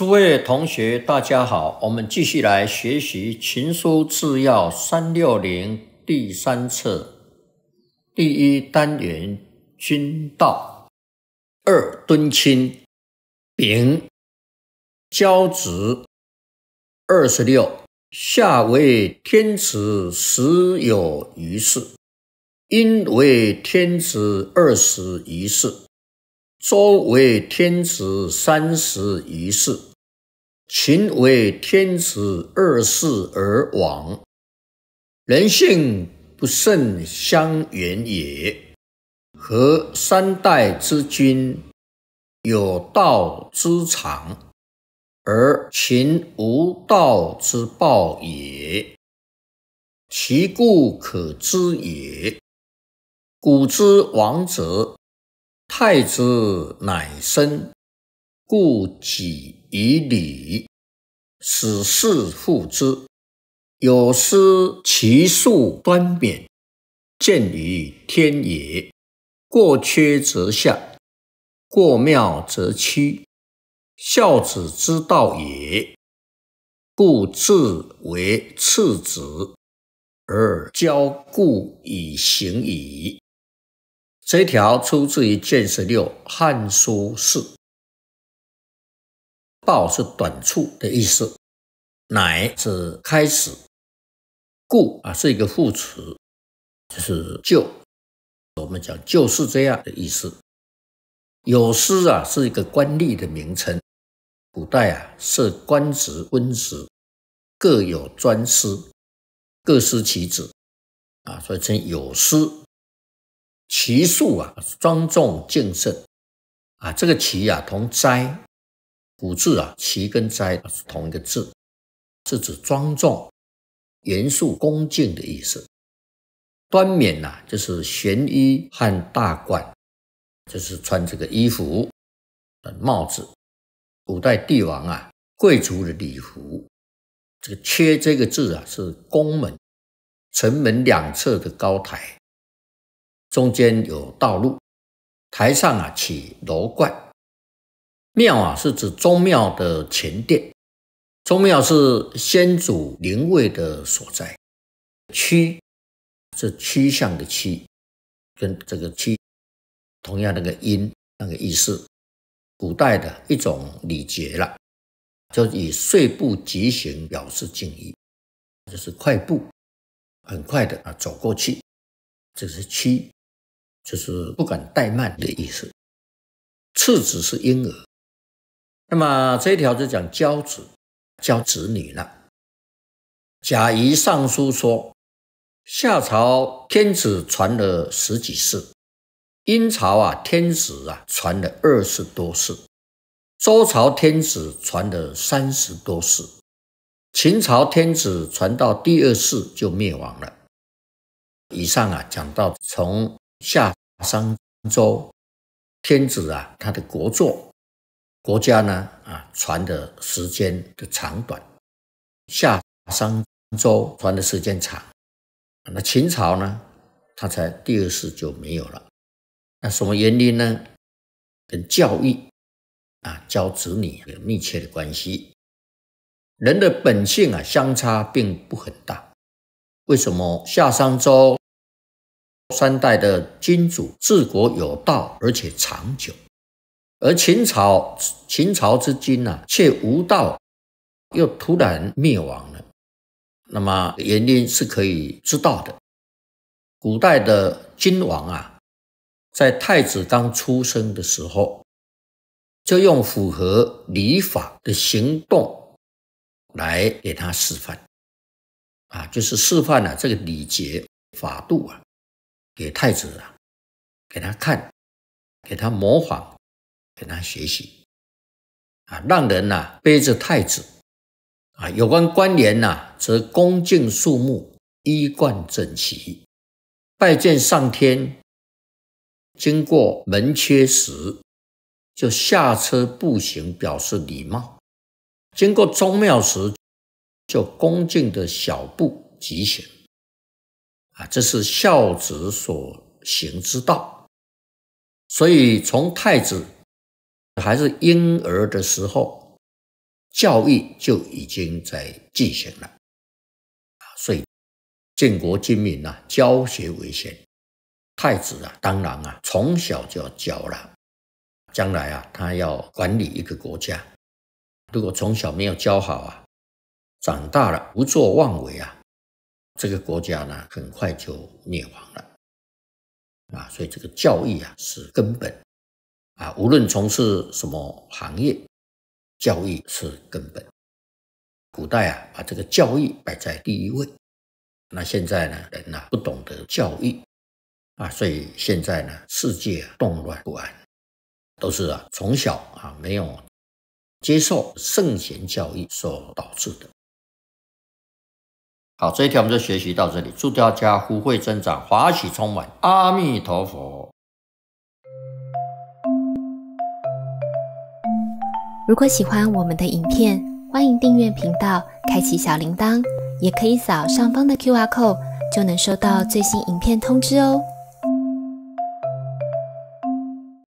诸位同学，大家好，我们继续来学习《秦书治要》三六零第三册第一单元君道。二敦亲丙交子二十六夏为天子十有余世，殷为天子二十余世。周为天子三十余世，秦为天子二世而亡。人性不甚相远也。何三代之君有道之长，而秦无道之暴也？其故可知也。古之王者。太子乃生，故己以礼，使事复之。有失其数端冕，见于天也。过缺则下，过妙则屈。孝子之道也，故自为次子，而教故以行矣。这一条出自于《建十六·汉书·释》，“报”是短处的意思，“乃”是开始，“故”啊是一个副词，就是就，我们讲就是这样的意思。有司啊是一个官吏的名称，古代啊设官职、温职，各有专司，各司其职啊，所以称有司。其数啊，庄重敬慎啊，这个其啊同斋古字啊，其跟斋是同一个字，是指庄重、严肃、恭敬的意思。端冕呐，就是玄衣和大冠，就是穿这个衣服、帽子。古代帝王啊，贵族的礼服。这个缺这个字啊，是宫门、城门两侧的高台。中间有道路，台上啊起楼观，庙啊是指宗庙的前殿，宗庙是先祖灵位的所在。趋是趋向的趋，跟这个趋同样那个音那个意思，古代的一种礼节了，就以碎步疾行表示敬意，就是快步，很快的啊走过去，这是趋。就是不敢怠慢的意思。次子是婴儿，那么这一条就讲教子、教子女了。贾谊上书说，夏朝天子传了十几世，殷朝啊天子啊传了二十多世，周朝天子传了三十多世，秦朝天子传到第二世就灭亡了。以上啊讲到从。夏商周天子啊，他的国祚国家呢啊，传的时间的长短，夏商周传的时间长，那秦朝呢，他才第二世就没有了。那什么原因呢？跟教育啊，教子女有密切的关系。人的本性啊，相差并不很大。为什么夏商周？三代的君主治国有道，而且长久；而秦朝秦朝之君呢，却无道，又突然灭亡了。那么原因是可以知道的。古代的君王啊，在太子刚出生的时候，就用符合礼法的行动来给他示范，啊，就是示范了这个礼节法度啊。给太子啊，给他看，给他模仿，跟他学习。啊，让人呐背着太子。啊，有关官员呐则恭敬肃穆，衣冠整齐，拜见上天，经过门阙时就下车步行表示礼貌，经过宗庙时就恭敬的小步疾行。啊，这是孝子所行之道，所以从太子还是婴儿的时候，教育就已经在进行了，所以建国精民啊，教学为先。太子啊，当然啊，从小就要教了。将来啊，他要管理一个国家，如果从小没有教好啊，长大了胡作妄为啊，这个国家呢，很快就灭亡了啊。所以这个教育啊是根本啊，无论从事什么行业，教育是根本。古代啊，把这个教育摆在第一位。那现在呢，人呐不懂得教育啊，所以现在呢，世界动乱不安。都是啊，从小啊没有接受圣贤教育所导致的。好，这一条我们就学习到这里，祝大家福慧增长，华喜充满，阿弥陀佛。如果喜欢我们的影片，欢迎订阅频道，开启小铃铛，也可以扫上方的 Q R code，就能收到最新影片通知哦。